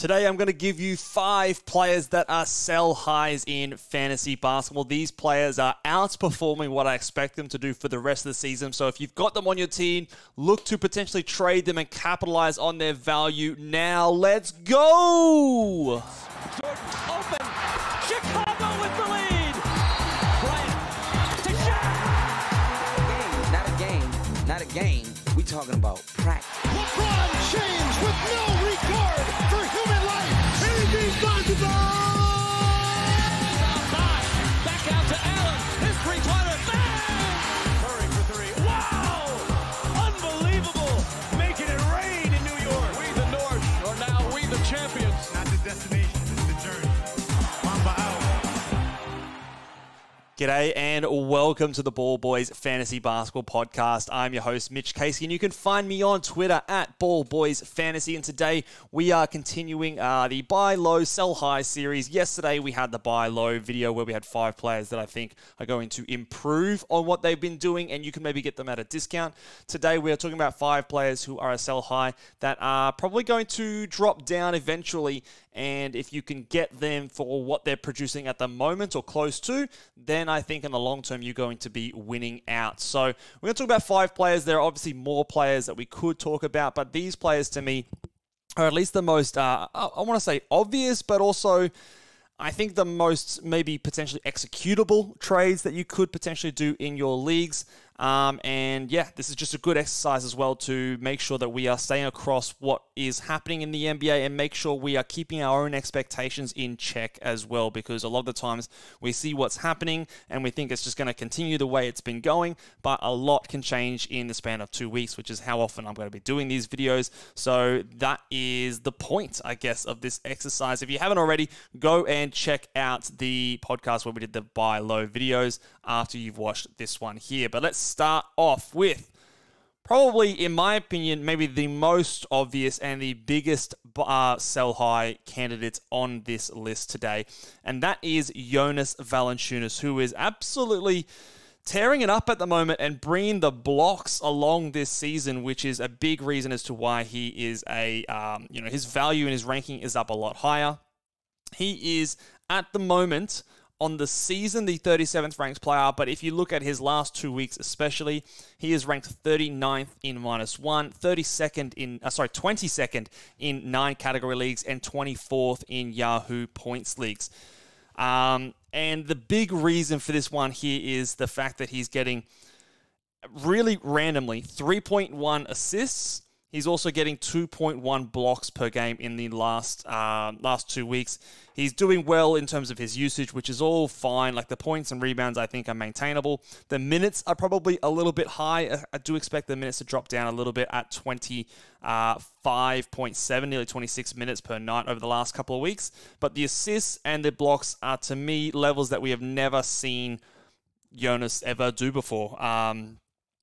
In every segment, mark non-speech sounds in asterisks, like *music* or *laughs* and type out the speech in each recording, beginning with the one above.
Today, I'm going to give you five players that are sell highs in fantasy basketball. These players are outperforming what I expect them to do for the rest of the season. So, if you've got them on your team, look to potentially trade them and capitalize on their value. Now, let's go! Jordan open. Chicago with the lead. Bryant to Shaq. Not a game, not a game. We talking about practice. G'day and welcome to the Ball Boys Fantasy Basketball Podcast. I'm your host, Mitch Casey, and you can find me on Twitter at Ball Boys Fantasy. And today we are continuing uh, the buy low, sell high series. Yesterday we had the buy low video where we had five players that I think are going to improve on what they've been doing, and you can maybe get them at a discount. Today we are talking about five players who are a sell high that are probably going to drop down eventually. And if you can get them for what they're producing at the moment or close to, then I think in the long term you're going to be winning out. So we're going to talk about five players. There are obviously more players that we could talk about, but these players to me are at least the most, uh, I want to say obvious, but also I think the most maybe potentially executable trades that you could potentially do in your leagues. Um, and yeah, this is just a good exercise as well to make sure that we are staying across what is happening in the NBA and make sure we are keeping our own expectations in check as well. Because a lot of the times we see what's happening and we think it's just going to continue the way it's been going, but a lot can change in the span of two weeks, which is how often I'm going to be doing these videos. So that is the point, I guess, of this exercise. If you haven't already, go and check out the podcast where we did the buy low videos after you've watched this one here. But let's start off with probably, in my opinion, maybe the most obvious and the biggest uh, sell high candidates on this list today, and that is Jonas Valanciunas, who is absolutely tearing it up at the moment and bringing the blocks along this season, which is a big reason as to why he is a, um, you know, his value and his ranking is up a lot higher. He is at the moment on the season the 37th ranked player, but if you look at his last two weeks especially, he is ranked 39th in minus one, 32nd in, uh, sorry, 22nd in nine category leagues, and 24th in Yahoo points leagues. Um, and the big reason for this one here is the fact that he's getting really randomly 3.1 assists. He's also getting 2.1 blocks per game in the last uh, last two weeks. He's doing well in terms of his usage, which is all fine. Like the points and rebounds, I think are maintainable. The minutes are probably a little bit high. I do expect the minutes to drop down a little bit at 25.7, nearly 26 minutes per night over the last couple of weeks. But the assists and the blocks are to me levels that we have never seen Jonas ever do before. Um,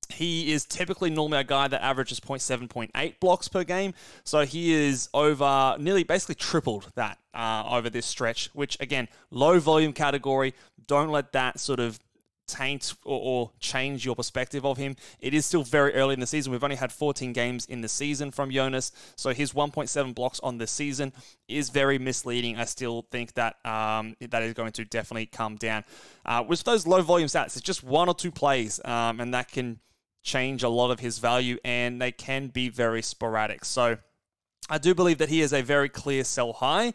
he is typically normally a guy that averages 0.7, 0.8 blocks per game. So he is over nearly basically tripled that uh, over this stretch, which again, low volume category. Don't let that sort of taint or, or, change your perspective of him. It is still very early in the season. We've only had 14 games in the season from Jonas, so his 1.7 blocks on the season is very misleading. I still think that um, that is going to definitely come down. Uh, with those low volume stats, it's just one or two plays, um, and that can change a lot of his value, and they can be very sporadic. So I do believe that he is a very clear sell high.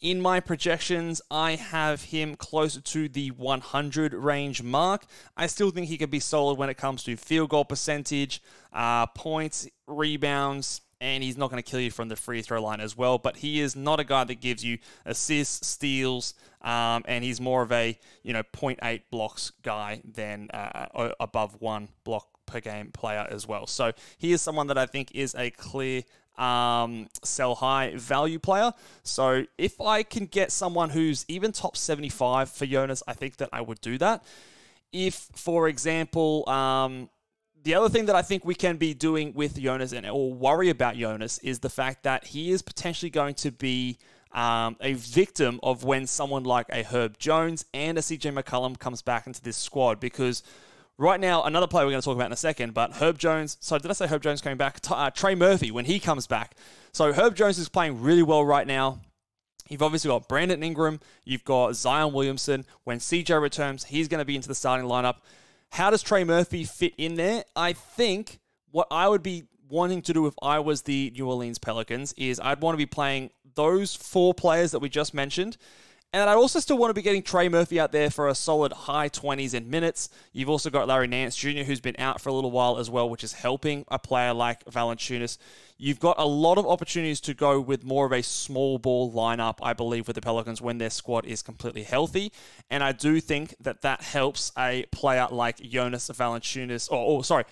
In my projections, I have him closer to the 100 range mark. I still think he could be solid when it comes to field goal percentage, uh, points, rebounds, and he's not going to kill you from the free throw line as well. But he is not a guy that gives you assists, steals, um, and he's more of a you know 0.8 blocks guy than uh, above one block per game player as well. So he is someone that I think is a clear um, sell high value player. So if I can get someone who's even top 75 for Jonas, I think that I would do that. If, for example, um, the other thing that I think we can be doing with Jonas and or worry about Jonas is the fact that he is potentially going to be um, a victim of when someone like a Herb Jones and a CJ McCollum comes back into this squad because Right now, another player we're going to talk about in a second, but Herb Jones. So, did I say Herb Jones coming back? Uh, Trey Murphy, when he comes back. So Herb Jones is playing really well right now. You've obviously got Brandon Ingram. You've got Zion Williamson. When CJ returns, he's going to be into the starting lineup. How does Trey Murphy fit in there? I think what I would be wanting to do if I was the New Orleans Pelicans is I'd want to be playing those four players that we just mentioned. And I also still want to be getting Trey Murphy out there for a solid high 20s in minutes. You've also got Larry Nance Jr., who's been out for a little while as well, which is helping a player like Valanciunas. You've got a lot of opportunities to go with more of a small ball lineup, I believe, with the Pelicans when their squad is completely healthy. And I do think that that helps a player like Jonas Valanciunas, or, or sorry,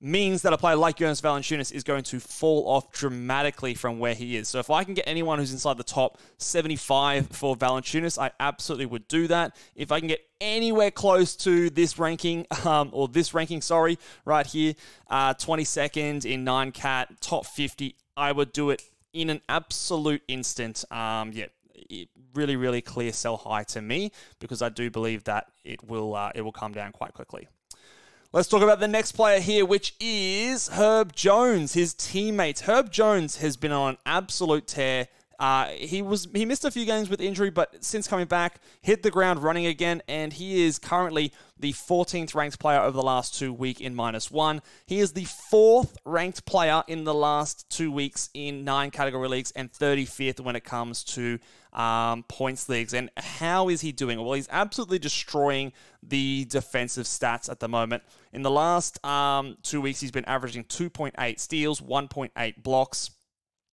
means that a player like Jonas Valanciunas is going to fall off dramatically from where he is. So if I can get anyone who's inside the top 75 for Valanciunas, I absolutely would do that. If I can get anywhere close to this ranking, *laughs* um, or this ranking, sorry, right here, uh, 22nd in 9cat, top 50, I would do it in an absolute instant. Um, yeah, really, really clear sell high to me because I do believe that it will uh, it will come down quite quickly. Let's talk about the next player here, which is Herb Jones, his teammate. Herb Jones has been on an absolute tear. Uh, he was he missed a few games with injury, but since coming back, hit the ground running again, and he is currently the 14th ranked player over the last two week in minus one. He is the fourth ranked player in the last two weeks in nine category leagues, and 35th when it comes to um, points leagues. And how is he doing? Well, he's absolutely destroying the defensive stats at the moment. In the last um, two weeks, he's been averaging 2.8 steals, 1.8 blocks.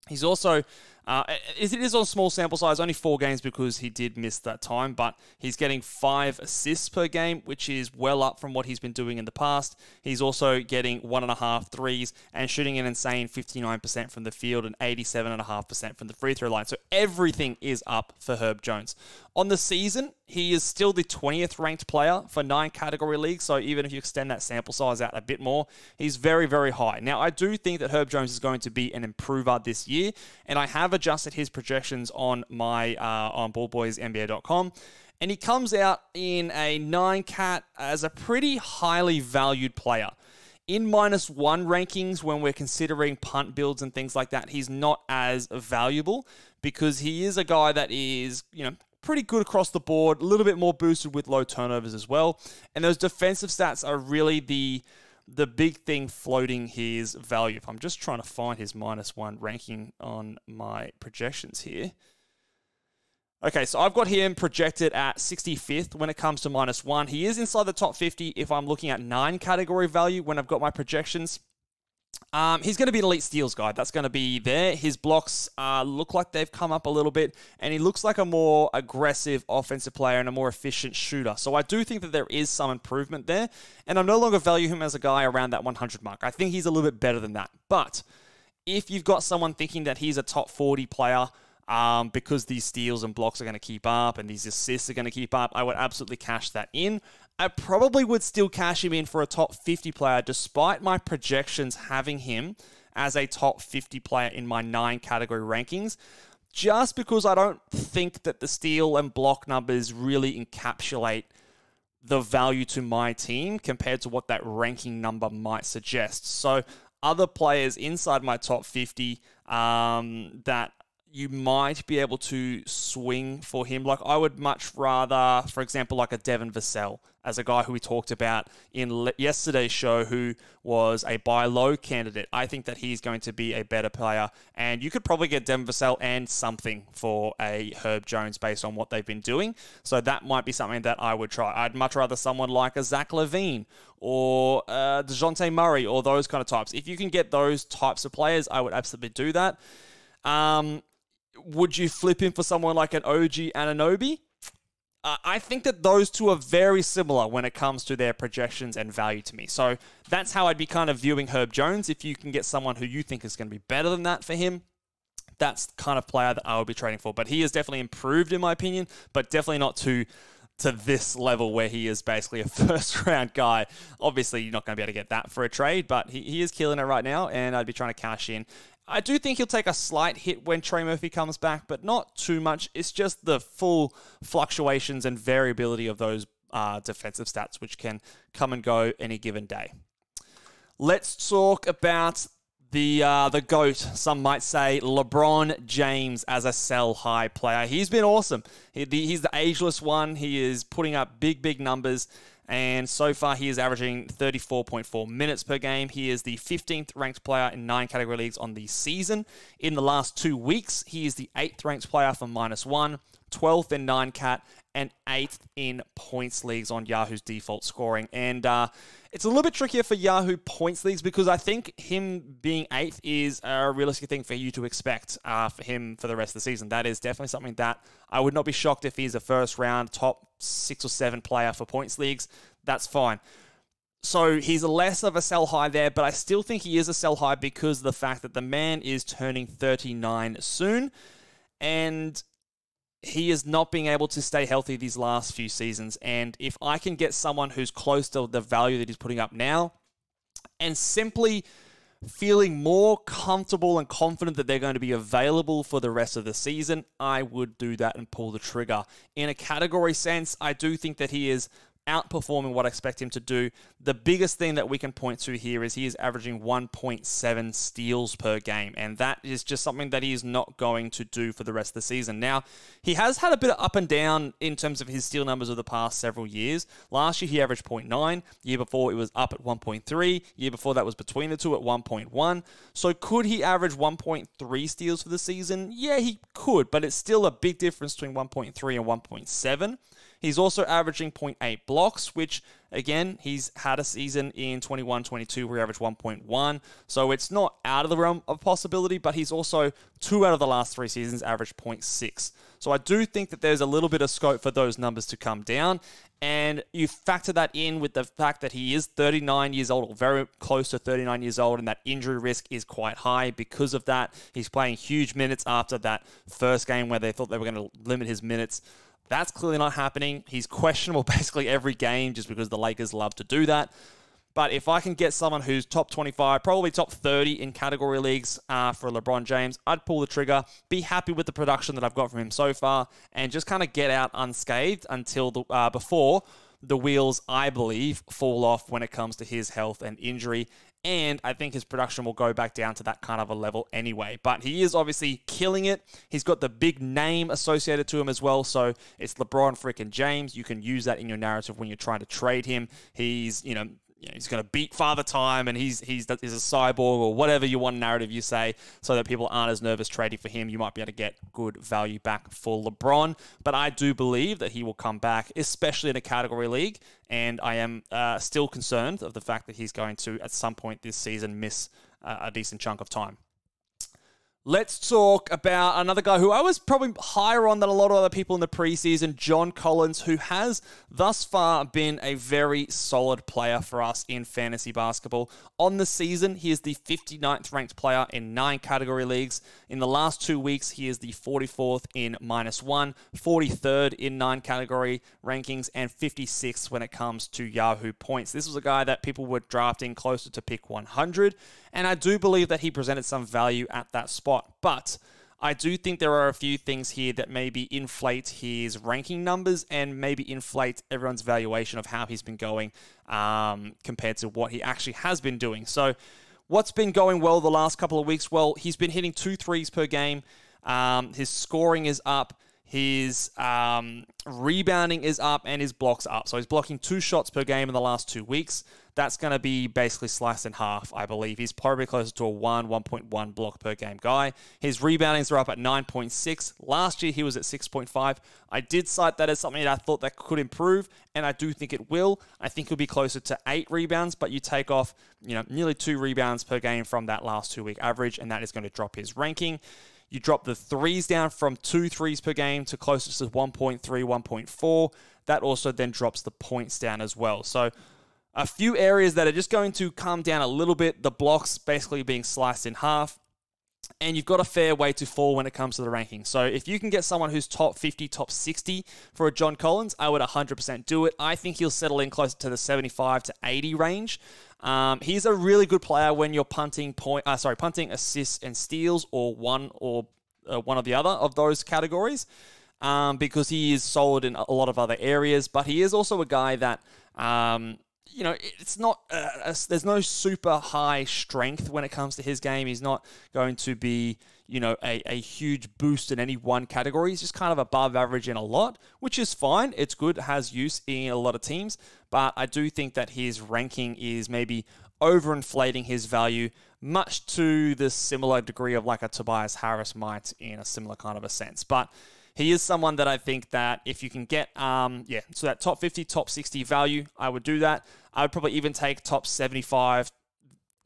He's also uh, it is on small sample size, only four games because he did miss that time, but he's getting five assists per game, which is well up from what he's been doing in the past. He's also getting one and a half threes and shooting an insane 59% from the field and 87.5% from the free throw line. So everything is up for Herb Jones. On the season, he is still the 20th ranked player for nine category leagues. So even if you extend that sample size out a bit more, he's very, very high. Now, I do think that Herb Jones is going to be an improver this year, and I have adjusted his projections on my uh, on ballboysnba.com. And he comes out in a nine cat as a pretty highly valued player in minus one rankings when we're considering punt builds and things like that, he's not as valuable because he is a guy that is, you know, pretty good across the board, a little bit more boosted with low turnovers as well. And those defensive stats are really the the big thing floating his value. If I'm just trying to find his minus one ranking on my projections here. Okay, so I've got him projected at 65th when it comes to minus one. He is inside the top 50 if I'm looking at nine category value when I've got my projections. Um, he's going to be an elite steals guy. That's going to be there. His blocks uh, look like they've come up a little bit, and he looks like a more aggressive offensive player and a more efficient shooter. So I do think that there is some improvement there, and I'm no longer value him as a guy around that 100 mark. I think he's a little bit better than that. But if you've got someone thinking that he's a top 40 player, um, because these steals and blocks are going to keep up and these assists are going to keep up, I would absolutely cash that in. I probably would still cash him in for a top 50 player, despite my projections having him as a top 50 player in my nine category rankings, just because I don't think that the steal and block numbers really encapsulate the value to my team compared to what that ranking number might suggest. So, other players inside my top 50 um, that you might be able to swing for him. Like I would much rather, for example, like a Devin Vassell as a guy who we talked about in yesterday's show, who was a buy low candidate. I think that he's going to be a better player, and you could probably get Devin Vassell and something for a Herb Jones based on what they've been doing. So that might be something that I would try. I'd much rather someone like a Zach LaVine or uh, Dejounte Murray or those kind of types. If you can get those types of players, I would absolutely do that. Um, would you flip him for someone like an OG Anunoby? Uh, I think that those two are very similar when it comes to their projections and value to me. So that's how I'd be kind of viewing Herb Jones. If you can get someone who you think is going to be better than that for him, that's the kind of player that I would be trading for. But he has definitely improved in my opinion, but definitely not to to this level where he is basically a *laughs* first round guy. Obviously, you're not going to be able to get that for a trade, but he, he is killing it right now, and I'd be trying to cash in. I do think he'll take a slight hit when Trey Murphy comes back, but not too much. It's just the full fluctuations and variability of those uh, defensive stats, which can come and go any given day. Let's talk about the uh, the goat, some might say, LeBron James as a sell high player. He's been awesome. He, the, he's the ageless one. He is putting up big, big numbers. And so far, he is averaging 34.4 minutes per game. He is the 15th ranked player in nine category leagues on the season. In the last two weeks, he is the 8th ranked player for minus one, 12th in nine cat, and 8th in points leagues on Yahoo's default scoring. And uh, it's a little bit trickier for Yahoo points leagues because I think him being 8th is a realistic thing for you to expect uh, for him for the rest of the season. That is definitely something that I would not be shocked if he's a first round top six or seven player for points leagues. That's fine. So he's less of a sell high there, but I still think he is a sell high because of the fact that the man is turning 39 soon. And he is not being able to stay healthy these last few seasons. And if I can get someone who's close to the value that he's putting up now and simply feeling more comfortable and confident that they're going to be available for the rest of the season, I would do that and pull the trigger. In a category sense, I do think that he is outperforming what I expect him to do. The biggest thing that we can point to here is he is averaging 1.7 steals per game, and that is just something that he is not going to do for the rest of the season. Now, he has had a bit of up and down in terms of his steal numbers of the past several years. Last year, he averaged 0.9. Year before, it was up at 1.3. Year before, that was between the two at 1.1. So, could he average 1.3 steals for the season? Yeah, he could, but it's still a big difference between 1.3 and 1.7. He's also averaging 0.8 blocks, which again, he's had a season in 21 22 where he averaged 1.1. So it's not out of the realm of possibility, but he's also two out of the last three seasons averaged 0.6. So I do think that there's a little bit of scope for those numbers to come down. And you factor that in with the fact that he is 39 years old, or very close to 39 years old, and that injury risk is quite high because of that. He's playing huge minutes after that first game where they thought they were going to limit his minutes. That's clearly not happening. He's questionable *laughs* basically every game just because the Lakers love to do that. But if I can get someone who's top 25, probably top 30 in category leagues uh, for LeBron James, I'd pull the trigger, be happy with the production that I've got from him so far, and just kind of get out unscathed until the uh, before the wheels, I believe, fall off when it comes to his health and injury and I think his production will go back down to that kind of a level anyway. But he is obviously killing it. He's got the big name associated to him as well, so it's LeBron freaking James. You can use that in your narrative when you're trying to trade him. He's, you know, you know, he's going to beat Father Time and he's he's he's a cyborg or whatever you want narrative you say, so that people aren't as nervous trading for him. You might be able to get good value back for LeBron, but I do believe that he will come back, especially in a category league. And I am uh, still concerned of the fact that he's going to at some point this season miss uh, a decent chunk of time. Let's talk about another guy who I was probably higher on than a lot of other people in the preseason, John Collins, who has thus far been a very solid player for us in fantasy basketball. On the season, he is the 59th ranked player in nine category leagues. In the last two weeks, he is the 44th in minus one, 43rd in nine category rankings, and 56th when it comes to Yahoo points. This was a guy that people were drafting closer to pick 100, and I do believe that he presented some value at that spot. But I do think there are a few things here that maybe inflate his ranking numbers and maybe inflate everyone's valuation of how he's been going um, compared to what he actually has been doing. So, what's been going well the last couple of weeks? Well, he's been hitting two threes per game. Um, his scoring is up. His um, rebounding is up and his blocks up. So he's blocking two shots per game in the last two weeks. That's going to be basically sliced in half, I believe. He's probably closer to a 1, 1.1 block per game guy. His reboundings are up at 9.6. Last year he was at 6.5. I did cite that as something that I thought that could improve, and I do think it will. I think he'll be closer to 8 rebounds, but you take off, you know, nearly 2 rebounds per game from that last two week average, and that is going to drop his ranking. You drop the threes down from two threes per game to closest to 1.3, 1.4. That also then drops the points down as well. So a few areas that are just going to come down a little bit. The blocks basically being sliced in half. And you've got a fair way to fall when it comes to the ranking. So if you can get someone who's top 50, top 60 for a John Collins, I would 100% do it. I think he'll settle in closer to the 75 to 80 range. Um, he's a really good player when you're punting point, uh, sorry, punting assists and steals, or one or uh, one or the other of those categories, um, because he is solid in a lot of other areas. But he is also a guy that um, you know, it's not, uh, a- there's no super high strength when it comes to his game. He's not going to be, you know, a, a huge boost in any one category. He's just kind of above average in a lot, which is fine. It's good, has use in a lot of teams. But I do think that his ranking is maybe overinflating his value, much to the similar degree of like a Tobias Harris might in a similar kind of a sense. But he is someone that I think that if you can get, um, yeah, so that top 50, top 60 value, I would do that. I would probably even take top 75,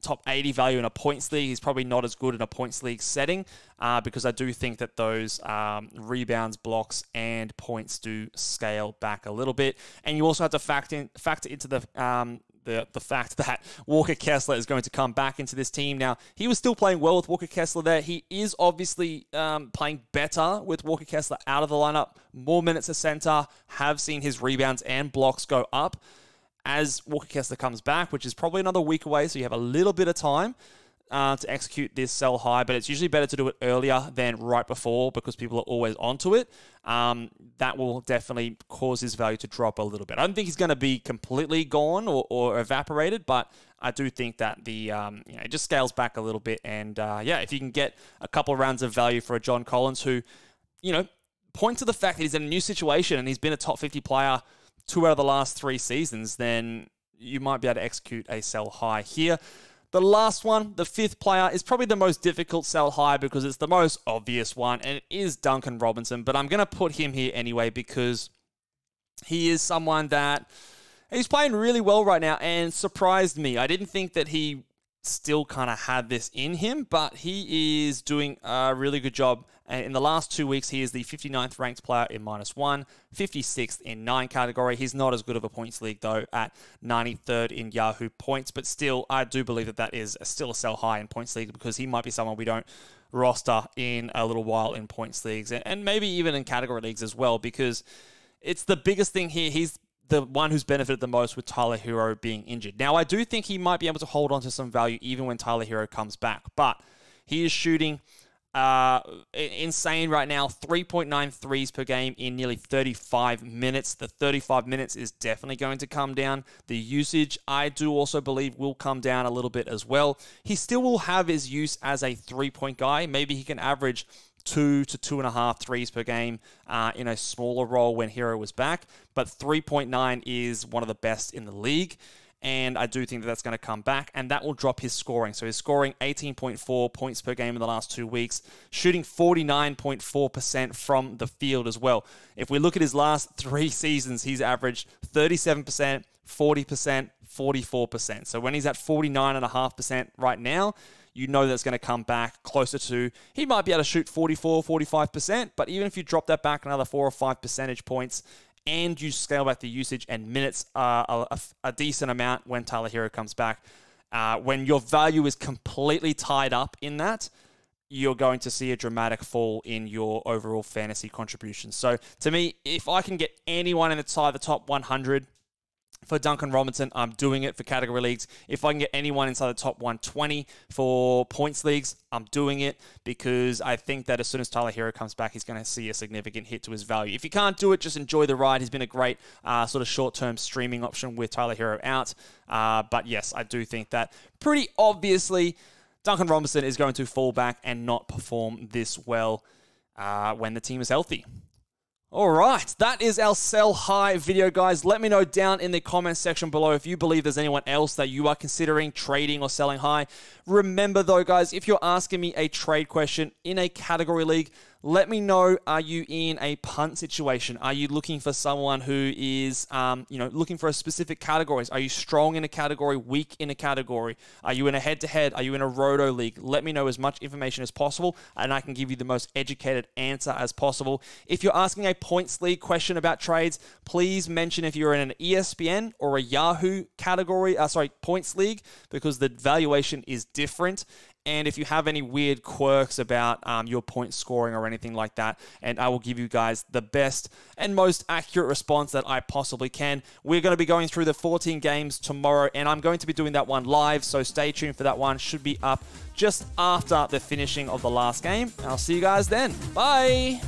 top 80 value in a points league. He's probably not as good in a points league setting uh, because I do think that those um, rebounds, blocks, and points do scale back a little bit. And you also have to factor in, factor into the um, the, the fact *laughs* that Walker Kessler is going to come back into this team. Now, he was still playing well with Walker Kessler there. He is obviously um, playing better with Walker Kessler out of the lineup, more minutes at center, have seen his rebounds and blocks go up as Walker Kessler comes back, which is probably another week away, so you have a little bit of time. Uh, to execute this sell high, but it's usually better to do it earlier than right before because people are always onto it. Um, that will definitely cause his value to drop a little bit. I don't think he's going to be completely gone or, or evaporated, but I do think that the um, you know it just scales back a little bit. And uh, yeah, if you can get a couple rounds of value for a John Collins who, you know, point to the fact that he's in a new situation and he's been a top 50 player two out of the last three seasons, then you might be able to execute a sell high here. The last one, the fifth player, is probably the most difficult sell high because it's the most obvious one, and it is Duncan Robinson. But I'm going to put him here anyway because he is someone that he's playing really well right now and surprised me. I didn't think that he still kind of had this in him, but he is doing a really good job. In the last two weeks, he is the 59th ranked player in minus one, 56th in nine category. He's not as good of a points league, though, at 93rd in Yahoo points, but still, I do believe that that is still a sell high in points league because he might be someone we don't roster in a little while in points leagues and maybe even in category leagues as well because it's the biggest thing here. He's the one who's benefited the most with Tyler Herro being injured. Now, I do think he might be able to hold on to some value even when Tyler Herro comes back, but he is shooting uh, insane right now 3.9 threes per game in nearly 35 minutes. The 35 minutes is definitely going to come down. The usage, I do also believe, will come down a little bit as well. He still will have his use as a three point guy. Maybe he can average two to two and a half threes per game uh, in a smaller role when Herro was back. But 3.9 is one of the best in the league. And I do think that that's going to come back, and that will drop his scoring. So he's scoring 18.4 points per game in the last two weeks, shooting 49.4% from the field as well. If we look at his last three *laughs* seasons, he's averaged 37%, 40%, 44%. So when he's at 49.5% right now, you know that's going to come back closer to, he might be able to shoot 44, 45%, but even if you drop that back another four or five percentage points and you scale back the usage and minutes a, a, decent amount when Tyler Herro comes back, uh, when your value is completely tied up in that, you're going to see a dramatic fall in your overall fantasy contributions. So to me, if I can get anyone inside the tie the top 100, for Duncan Robinson, I'm doing it for category leagues. If I can get anyone inside the top 120 for points leagues, I'm doing it because I think that as soon as Tyler Herro comes back, he's going to see a significant hit to his value. If you can't do it, just enjoy the ride. He's been a great uh, sort of short term streaming option with Tyler Herro out. Uh, but yes, I do think that pretty obviously Duncan Robinson is going to fall back and not perform this well uh, when the team is healthy. All right, that is our sell high video, guys. Let me know down in the comments section below if you believe there's anyone else that you are considering trading or selling high. Remember, though, guys, if you're asking me a trade question in a category league, let me know are you in a punt situation? Are you looking for someone who is, um, you know, looking for a specific categories? Are you strong in a category, weak in a category? Are you in a head to head? Are you in a roto league? Let me know as much information as possible, and I can give you the most educated answer as possible. If you're asking a points league question about trades, please mention if you're in an ESPN or a Yahoo category, uh, sorry, points league, because the valuation is different. And if you have any weird quirks about um, your point scoring or anything like that, and I will give you guys the best and most accurate response that I possibly can. We're going to be going through the 14 games tomorrow, and I'm going to be doing that one live, so stay tuned for that one. Should be up just after the finishing of the last game. I'll see you guys then. Bye.